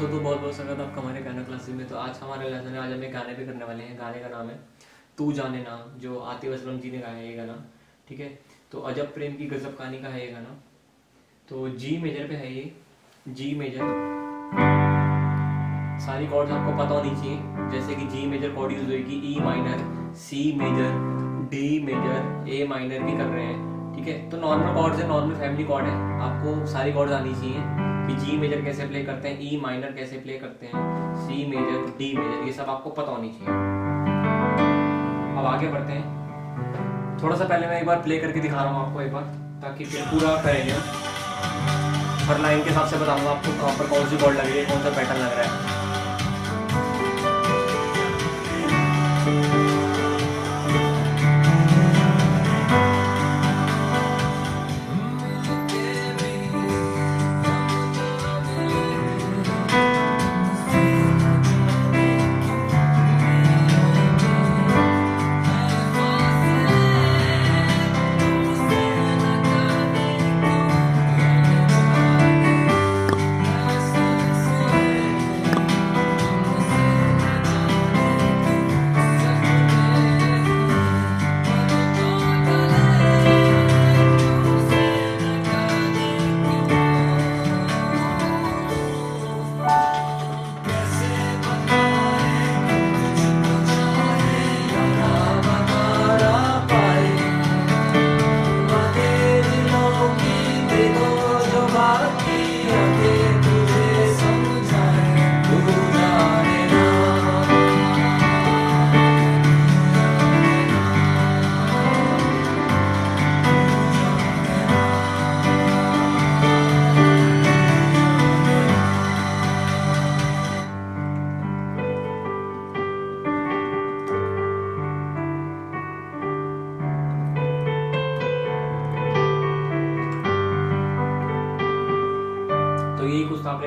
दोस्तों तो बहुत बहुत स्वागत आपका हमारे गाना क्लासेस में। तो आज हमारा लेसन है आज हम एक गाने पे करने वाले हैं। गाने का नाम है, तू जाने ना, जो आतिफ असलम जी ने गाया है ये गाना, ठीक है? तो अजब प्रेम की गजब कहानी का है ये गाना। तो जी मेजर पे है ये जी मेजर सारी कॉर्ड्स आपको पता होनी चाहिए, जैसे कि जी मेजर कॉर्ड यूज़ होगी E minor C major D major A minor भी कर रहे हैं, ठीक है? तो नॉर्मल कॉर्ड्स है नॉर्मल फैमिली कॉर्ड है। आपको सारी कॉर्ड्स आनी चाहिए। कि जी मेजर कैसे प्ले करते हैं ई माइनर कैसे प्ले करते हैं सी मेजर डी मेजर ये सब आपको पता होनी चाहिए। अब आगे बढ़ते हैं। थोड़ा सा पहले मैं एक बार प्ले करके दिखा रहा हूँ आपको एक बार, ताकि फिर पूरा करेंगे हर लाइन के हिसाब से बताऊँगा आपको, कहाँ पर कौन सी बॉल लग रही है, कौन सा पैटर्न लग रहा है।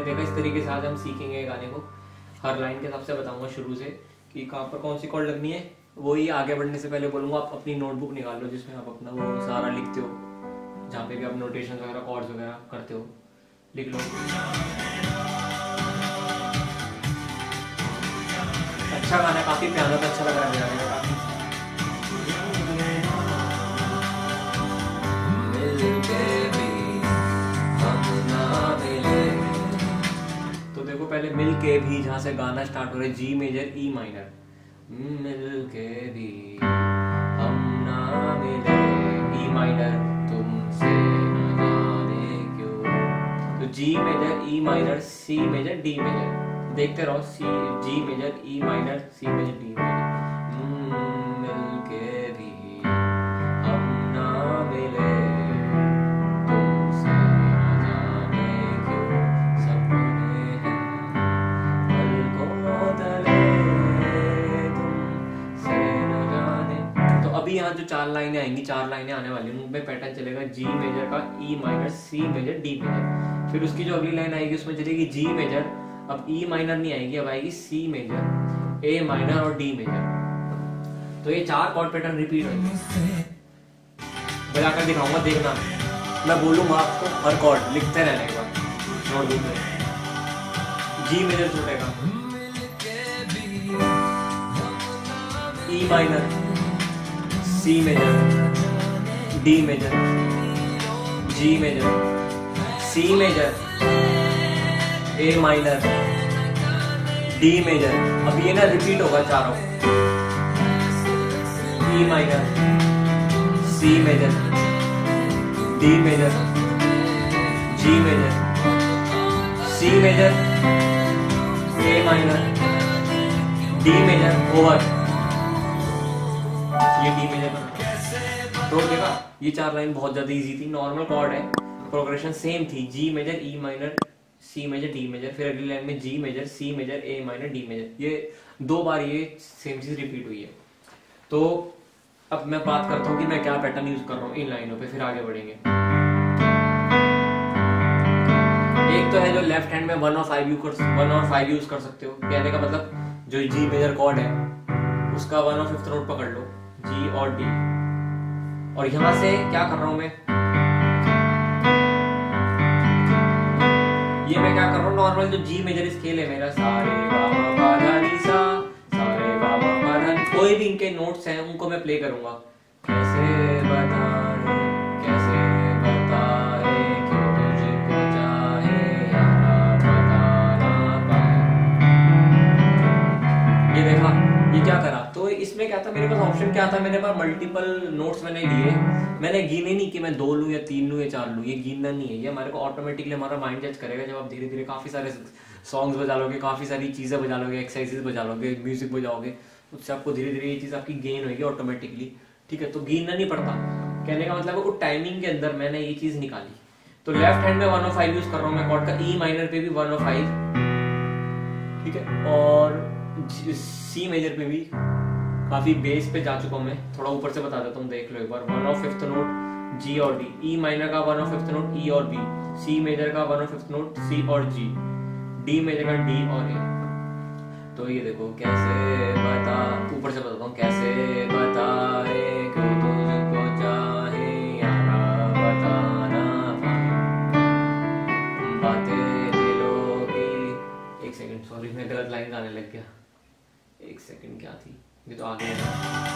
आपने देखा, इस तरीके से आज हम सीखेंगे गाने को। हर लाइन के हिसाब से बताऊँगा शुरू से कि कहाँ पर कौन सी कॉर्ड लगनी है। वो ही आगे बढ़ने से पहले बोलूँगा, आप अपनी नोटबुक निकाल लो जिसमें आप अपना वो सारा लिखते हो। जहाँ पे भी आप नोटेशन वगैरह कॉर्ड्स वगैरह करते हो। लिख लो। अच्छा गाना, काफ़ी पियानो पे अच्छा लग रहा है मेरा। पहले मिल के भी जहाँ से गाना स्टार्ट हो रहा है जी मेजर ई माइनर मिल के भी हम ना मिले ई माइनर तुमसे न जाने क्यों? तो G major E minor C major D major देखते रहो C G major E minor C major D major चार लाइनें आएँगी, चार लाइनें आने वाली हैं। उनमें पैटर्न चलेगा जी मेजर का E minor C major D major फिर उसकी जो अगली लाइन आएगी, उसमें चलेगी जी मेजर अब ई माइनर नहीं आएगी, अब आएगी सी मेजर ए माइनर और डी मेजर तो ये चार कॉर्ड पैटर्न रिपीट होंगे। बजाकर दिखाऊँगा, देखना। मैं बोलूँगा आपको, हर कॉर्ड लिखते रहने के नोटबुक में। जी मेजर छूटेगा। E minor C major D major G major C major A minor D major अब ये ना रिपीट होगा चारों। E minor C major D major G major C major A minor D major over ये D major बना तो देखा, ये चार लाइन बहुत ज़्यादा इजी थी नॉर्मल कॉर्ड है प्रोग्रेशन सेम थी G major E minor C major D major फिर अगली लाइन में G major C major A minor D major ये दो बार ये सेम चीज़ रिपीट हुई है। तो अब मैं बात करता हूँ कि मैं क्या पैटर्न यूज़ कर रहा हूँ इन लाइनों पे, फिर आगे बढ़ेंगे। एक तो है जो लेफ़्ट हैंड में वन और फाइव यूज़ कर वन और फाइव यूज़ कर सकते हो। कहने का मतलब जो जी मेजर कॉर्ड है, उसका वन और फिफ्थ नोट पकड़ लो। जी और डी और यहाँ से क्या कर रहा हूँ मैं? ये मैं क्या कर रहा हूँ? नॉर्मल जो जी मेजर स्केल है मेरा, सारे बाबा सा, सारे बाबा कोई भी इनके नोट्स हैं, उनको मैं प्ले करूँगा। कैसे बताए ऑप्शन क्या था? मेरे पास मल्टीपल नोट्स मैंने लिए मैंने गिने नहीं कि मैं दो लूँ या तीन लूँ या चार लूँ ये गिनना नहीं है। ये हमारे को ऑटोमेटिकली हमारा माइंड जज करेगा जब आप धीरे धीरे काफ़ी सारे सॉन्ग्स बजा लोगे काफ़ी सारी चीज़ें बजा लोगे एक्सरसाइजेस बजा लोगे म्यूज़िक बजाओगे उससे आपको धीरे धीरे ये चीज़ आपकी गेन होगी ऑटोमेटिकली ठीक है? तो गिनना नहीं पड़ता। कहने का मतलब है वो टाइमिंग के अंदर मैंने ये चीज़ निकाली। तो लेफ़्ट हैंड में वन ऑफ़ फाइव यूज़ कर रहा हूँ मैं कॉर्ड का। ई माइनर पे भी वन ऑफ़ फाइव ठीक है? और सी मेजर पे भी। काफ़ी बेस पे जा चुका हूँ मैं। थोड़ा ऊपर से बता देता हूँ, देख लो एक बार। One of fifth note G और डी ई माइनर का one of fifth note E और बी सी मेजर का one of fifth note C और जी डी मेजर का डी और ए तो ये देखो, कैसे बता ऊपर से बताता हूँ, कैसे बताए क्यों क्या थी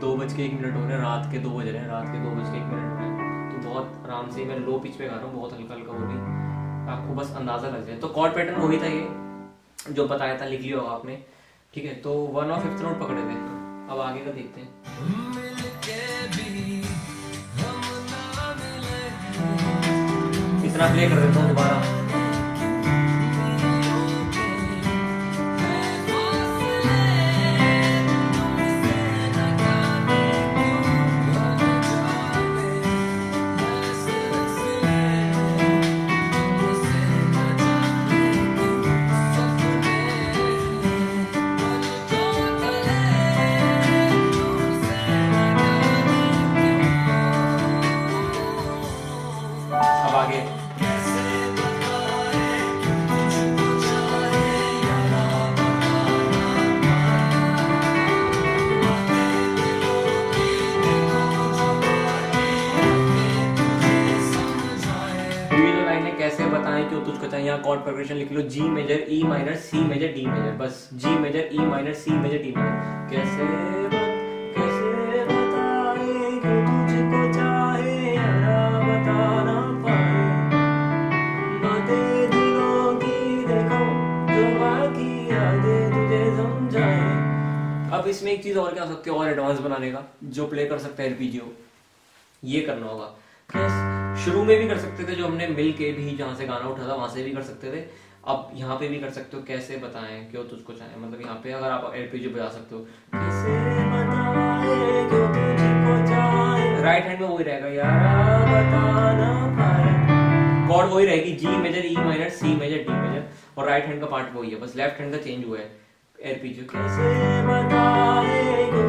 दो बज के एक मिनट हो रहे हैं, रात के दो बज रहे हैं, रात के दो बज के एक मिनट हो रहे हैं। तो बहुत आराम से मैं लो पिच पे गा रहा हूँ, बहुत हल्का हल्का वो भी आपको बस अंदाज़ा लग जाए। तो कॉर्ड पैटर्न वही था ये, जो बताया था, लिख लिया होगा आपने। ठीक है तो वन और फिफ्थ नोट पकड़े थे अब आगे का देखते हैं। इतना प्ले कर देता हूँ दोबारा। लिख लो G major E minor C major D major बस। G major E minor C major D major कैसे अब इसमें एक चीज़ और क्या हो सकती है, और एडवांस बनाने का, जो प्ले कर सकते हैं एलपीजीओ ये करना होगा। शुरू में भी कर सकते थे, जो हमने मिल के भी जहाँ से गाना उठा था, वहाँ से भी कर सकते थे। अब यहाँ पे भी कर सकते हो कैसे बताएँ क्यों तुझको चाहे? मतलब यहाँ पे अगर आप एलपीजी बजा सकते हो। राइट हैंड में वही रहेगा यार। कॉर्ड वही रहेगी G major E minor C major D major और राइट हैंड का पार्ट वही है बस लेफ़्ट हैंड का चेंज हुआ है एलपीजी कैसे बताए क्यों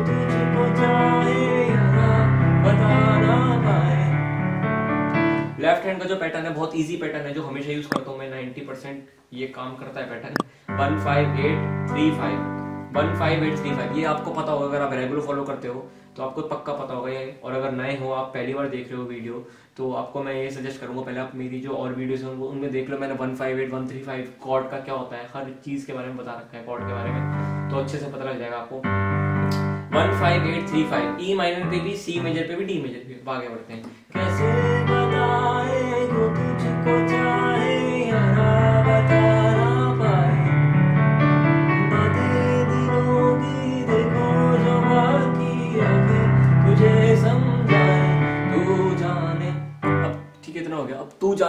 लेफ़्ट हैंड का जो पैटर्न है, बहुत इजी पैटर्न है, जो हमेशा यूज़ करता हूँ मैं 90 परसेंट ये काम करता है pattern one five eight three five one five eight three five ये आपको पता होगा, अगर आप रेगुलर फॉलो करते हो तो आपको पक्का पता होगा ये। और अगर नए हो, आप पहली बार देख रहे हो वीडियो तो आपको मैं ये सजेस्ट करूँगा, पहले आप मेरी जो और वीडियोस हैं उनमें देख लो। मैंने one five eight one three five chord का क्या होता है, हर चीज़ के बारे में बता रखा है कॉर्ड के बारे में। तो अच्छे से पता लग जाएगा आपको। One five eight three five E minor पे भी सी मेजर पे भी डी मेजर पे आगे बढ़ते हैं। कैसे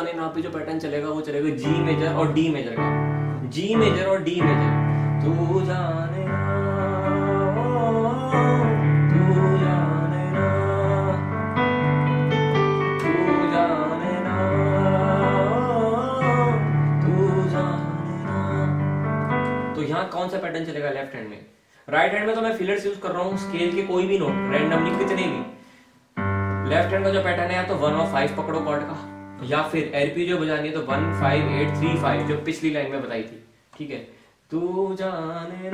अब ठीक है इतना हो गया अब तू जाने ना पे जो पैटर्न चलेगा, वो चलेगा जी मेजर और डी मेजर का। जी मेजर और डी मेजर तू जाने तू यहाँ कौन सा पैटर्न चलेगा लेफ़्ट हैंड में? राइट हैंड में तो मैं फिलर्स यूज़ कर रहा हूँ स्केल के कोई भी नोट रैंडमली कितने भी। लेफ़्ट हैंड का जो पैटर्न है, या तो वन और फाइव पकड़ो कॉर्ड का। या फिर एलपी जो बजानी है तो one five eight three five जो पिछली लाइन में बताई थी। ठीक है? तू जाने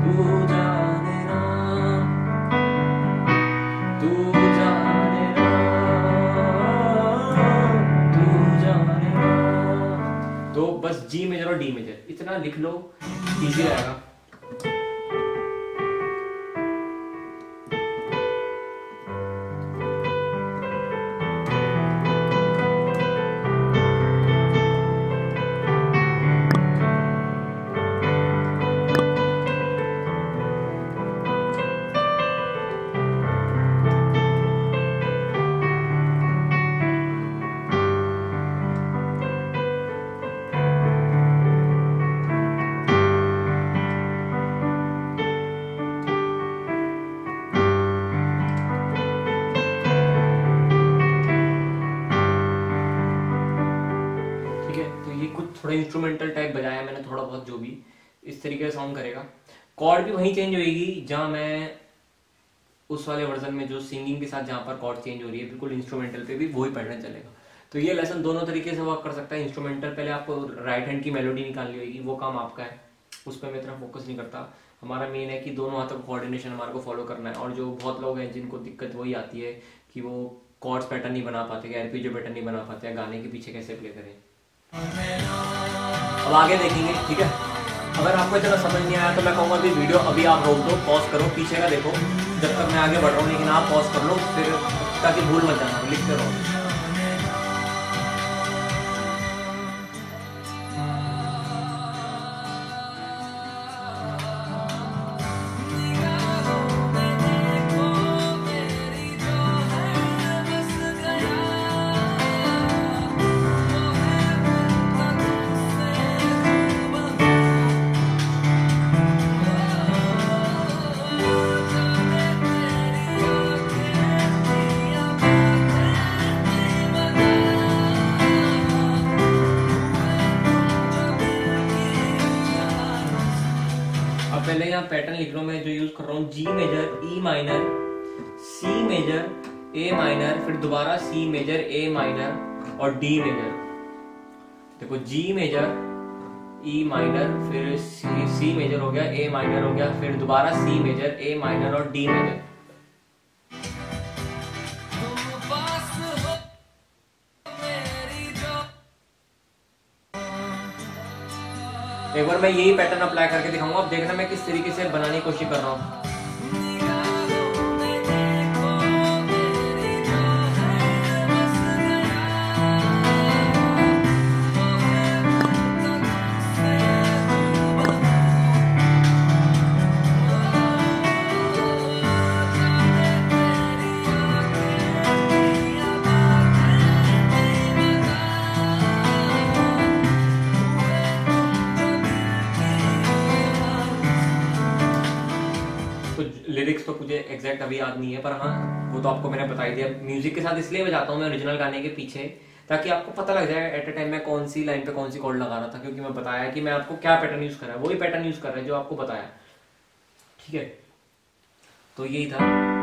तू जाने तो बस जी मेजर और डी मेजर इतना लिख लो इजी रहेगा। कॉर्ड भी वहीं चेंज होएगी, जहाँ मैं उस वाले वर्जन में जो सिंगिंग के साथ जहाँ पर कॉर्ड चेंज हो रही है, बिल्कुल इंस्ट्रूमेंटल पे भी वही पैटर्न चलेगा। तो ये लेसन दोनों तरीके से वर्क कर सकता है। इंस्ट्रूमेंटल पहले आपको राइट हैंड की मेलोडी निकालनी होगी वो काम आपका है। उस पर मैं इतना फोकस नहीं करता। हमारा मेन है कि दोनों हाथों का कोऑर्डिनेशन हमारे को फॉलो करना है। और जो बहुत लोग हैं जिनको दिक्कत वही आती है कि वो कॉर्ड्स पैटर्न नहीं बना पाते एलपी जो पैटर्न नहीं बना पाते गाने के पीछे कैसे प्ले करें। अब आगे देखेंगे, ठीक है? अगर आपको इतना समझ नहीं आया तो मैं कहूँगा कि वीडियो अभी आप रोक दो पॉज करो, पीछे का देखो। जब तक मैं आगे बढ़ रहा हूँ, लेकिन आप पॉज कर लो, फिर ताकि भूल मत जाना, लिखते रहो। पैटर्न लिख रहा हूँ मैं जो यूज़ कर रहा हूँ G major E minor C major A minor फिर दोबारा सी मेजर ए माइनर और डी मेजर देखो जी मेजर ई माइनर फिर सी, सी मेजर हो गया ए माइनर हो गया फिर दोबारा सी मेजर ए माइनर और डी मेजर एक बार मैं यही पैटर्न अप्लाई करके दिखाऊँगा आप देखना मैं किस तरीके से बनाने की कोशिश कर रहा हूँ लिरिक्स तो मुझे एग्जैक्ट अभी याद नहीं है, पर हाँ वो तो आपको मैंने बता ही दिया म्यूज़िक के साथ इसलिए बजाता हूँ, मैं ओरिजिनल गाने के पीछे, ताकि आपको पता लग जाए एट अ टाइम मैं कौन सी लाइन पे कौन सी कॉर्ड लगा रहा था, क्योंकि मैं बताया कि मैं आपको क्या पैटर्न यूज़ कर रहा है। वही पैटर्न यूज़ कर रहा है जो आपको बताया। ठीक है? तो यही था।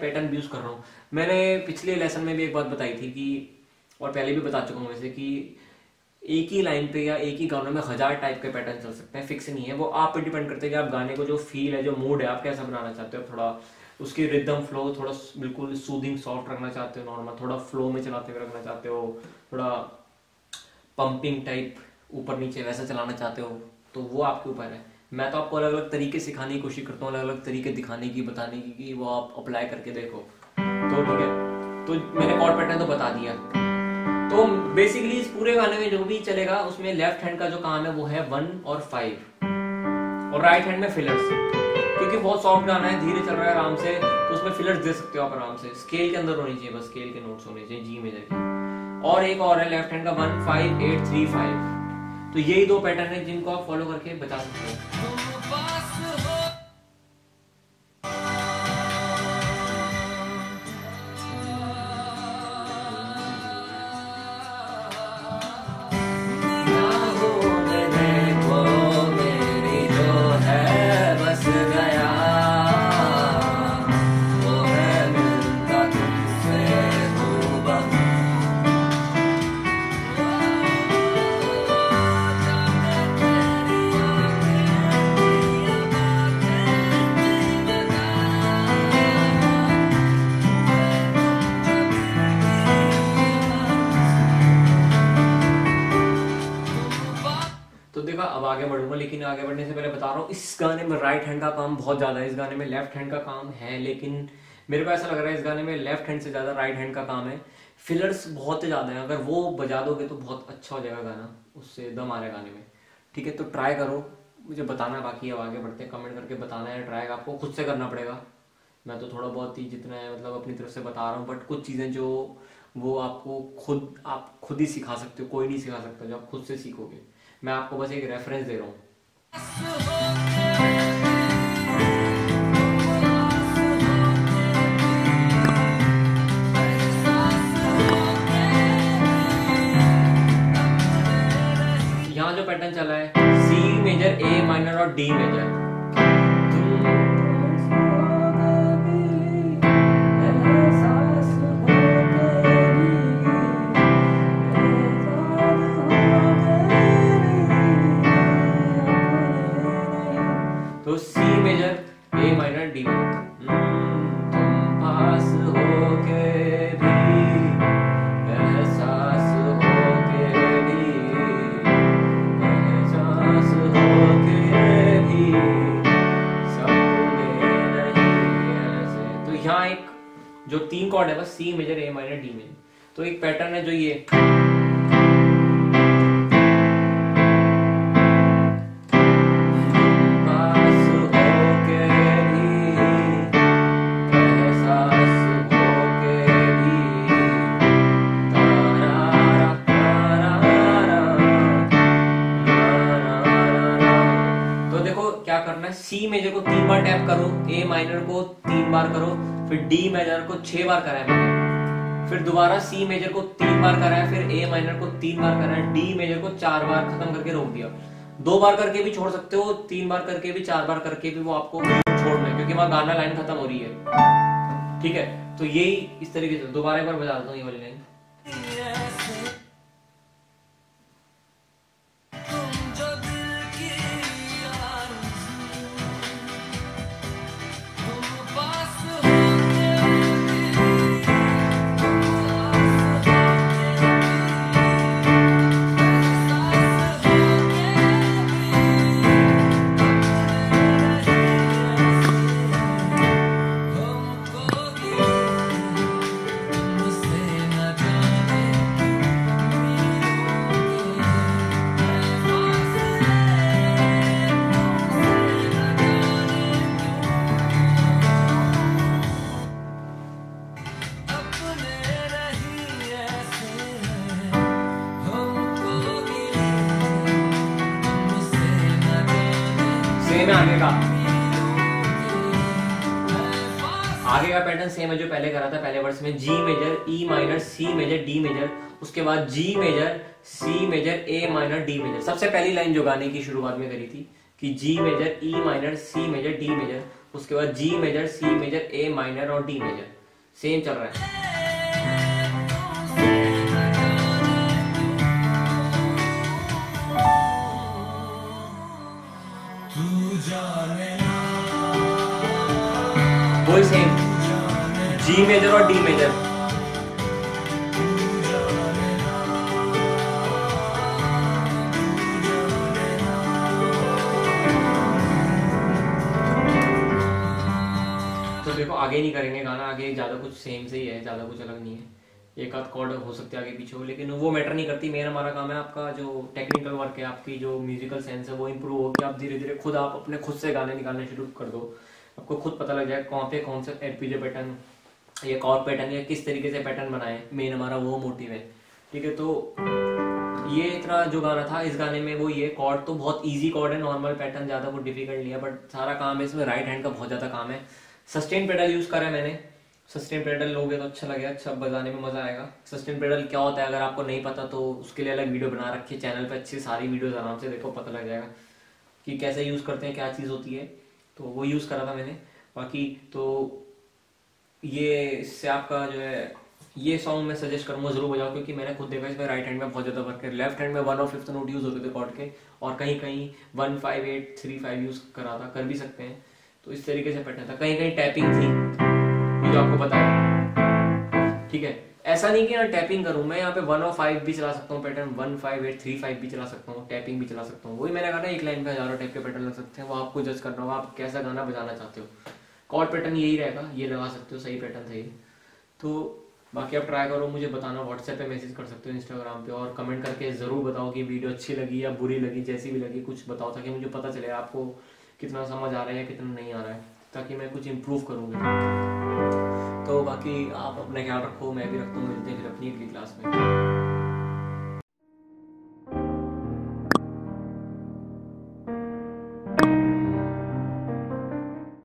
पैटर्न यूज़ कर रहा हूँ। मैंने पिछले लेसन में भी एक बात बताई थी कि, और पहले भी बता चुका हूँ वैसे कि, एक ही लाइन पे या एक ही गानों में हज़ार टाइप के पैटर्न चल सकते हैं फिक्स नहीं है। वो आप पे डिपेंड करते हैं कि आप गाने को जो फील है, जो मूड है, आप कैसा बनाना चाहते हो। थोड़ा उसकी रिदम फ्लो थोड़ा बिल्कुल सूदिंग सॉफ्ट रखना चाहते हो नॉर्मल थोड़ा फ्लो में चलाते हुए रखना चाहते हो। थोड़ा पंपिंग टाइप ऊपर नीचे वैसा चलाना चाहते हो तो वो आपके ऊपर है। मैं तो आपको अलग अलग तरीके सिखाने की कोशिश करता हूँ अलग अलग तरीके दिखाने की, बताने की, कि वो आप अप्लाई करके देखो। तो ठीक है। तो मैंने कॉर्ड पैटर्न तो बता दिया। तो बेसिकली इस पूरे गाने में जो भी चलेगा, उसमें लेफ़्ट हैंड का जो काम है, वो है वन और फाइव और राइट हैंड में फिलर्स क्योंकि बहुत सॉफ्ट गाना है, धीरे चल रहा है आराम से तो उसमें फिलर्स दे सकते हो आप आराम से। स्केल के अंदर होनी चाहिए बस स्केल के नोट्स होने चाहिए जी में के। और एक और है लेफ़्ट हैंड का one five eight three five तो यही दो पैटर्न है जिनको आप फॉलो करके बता सकते हो। राइट हैंड का काम बहुत ज़्यादा है। इस गाने में लेफ़्ट हैंड का काम है, लेकिन मेरे को ऐसा लग रहा है इस गाने में लेफ़्ट हैंड से ज़्यादा राइट हैंड का काम है। फिलर्स बहुत ज़्यादा है। अगर वो बजा दोगे तो बहुत अच्छा हो जाएगा गाना, उससे दम आ रहा है गाने में। ठीक है तो ट्राई करो। मुझे बताना बाकी अब आगे बढ़ते हैं। कमेंट करके बताना है ट्राई आपको खुद से करना पड़ेगा। मैं तो थोड़ा बहुत ही जितना है मतलब अपनी तरफ़ से बता रहा हूँ बट कुछ चीज़ें जो वो आपको खुद, आप खुद ही सिखा सकते हो, कोई नहीं सिखा सकता जो आप खुद से सीखोगे। मैं आपको बस एक रेफरेंस दे रहा हूँ। यहाँ जो पैटर्न चला है सी मेजर ए माइनर और डी मेजर बस C major A minor D major तो एक पैटर्न है जो ये। डी मेजर को छह बार करा है मैंने। फिर दोबारा सी मेजर को तीन बार करा है, फिर ए माइनर को तीन बार करा है डी मेजर को चार बार खत्म करके रोक दिया। दो बार करके भी छोड़ सकते हो, तीन बार करके भी, चार बार करके भी वो आपको छोड़ना है क्योंकि वहाँ गाना लाइन खत्म हो रही है। ठीक है? तो यही इस तरीके से, दोबारा एक बार बजा देता हूँ, ये वाली लाइन। मेरा पैटर्न सेम है जो पहले करा था पहले वर्ड्स में G major E minor C major D major उसके बाद G major C major A minor D major सबसे पहली लाइन जो गाने की शुरुआत में करी थी कि G major E minor C major D major उसके बाद G major C major A minor और डी मेजर सेम चल रहा है। Boys, same. जी मेजर और डी मेजर तो देखो, आगे नहीं करेंगे गाना, आगे ज़्यादा कुछ सेम से ही है, ज़्यादा कुछ अलग नहीं है। एक आध कॉर्ड हो सकते आगे पीछे हो, लेकिन वो मैटर नहीं करती। मेन हमारा काम है आपका जो टेक्निकल वर्क है, आपकी जो म्यूजिकल सेंस है, वो इम्प्रूव हो कि आप धीरे धीरे खुद आप अपने खुद से गाने निकालने शुरू कर दो। आपको खुद पता लग जाए कौन पे कौन सा एडपीजे पैटर्न या कॉर्ड पैटर्न या किस तरीके से पैटर्न बनाए? मेन हमारा वो मोटिव है। ठीक है तो ये इतना जो गाना था, इस गाने में वो ये कॉर्ड तो बहुत इजी कॉर्ड है नॉर्मल पैटर्न ज़्यादा वो डिफ़िकल्ट नहीं है बट सारा काम है, इसमें राइट हैंड का बहुत ज़्यादा काम है। सस्टेन पेडल यूज़ करा है मैंने। सस्टेन पेडल लोगे तो अच्छा लगेगा अच्छा बजाने में मज़ा आएगा। सस्टेन पेडल क्या होता है, अगर आपको नहीं पता तो उसके लिए अलग वीडियो बना रखी है चैनल पर अच्छी सारी वीडियोस आराम से देखो, पता लग जाएगा कि कैसे यूज़ करते हैं, क्या चीज़ होती है। तो वो यूज़ करा था मैंने। बाकी तो ये इससे आपका जो है, ये सॉन्ग मैं सजेस्ट करूँगा, ज़रूर बजाओ, क्योंकि मैंने खुद देखा इसमें राइट हैंड में बहुत ज़्यादा वर्क है। लेफ़्ट हैंड में वन और फिफ्थ नोट यूज़ होते थे कॉर्ड के, और कहीं कहीं one five eight three five use करा था, कर भी सकते हैं। तो इस तरीके से पैटर्न था। कहीं कहीं टैपिंग थी जो आपको पता है। ठीक है? ऐसा नहीं कि यहाँ टैपिंग करूँ, मैं यहाँ पे वन और फाइव भी चला सकता हूँ pattern one five eight three five भी चला सकता हूँ टैपिंग भी चला सकता हूँ। वही मैंने कहा ना, एक लाइन पे हज़ारों टाइप के पैटर्न लग सकते हैं, वो आपको जज करना होगा आप कैसा गाना बजाना चाहते हो। कॉर्ड पैटर्न यही रहेगा, ये लगा सकते हो, सही पैटर्न सही। तो बाकी आप ट्राई करो, मुझे बताना व्हाट्सएप पे मैसेज कर सकते हो इंस्टाग्राम पे, और कमेंट करके ज़रूर बताओ कि वीडियो अच्छी लगी या बुरी लगी, जैसी भी लगी, कुछ बताओ, ताकि मुझे पता चले आपको कितना समझ आ रहा है या कितना नहीं आ रहा है, ताकि मैं कुछ इम्प्रूव करूँगी। तो बाकी आप अपना ख्याल रखो, मैं भी रखता हूँ, मिलते हैं फिर अपनी अगली क्लास में।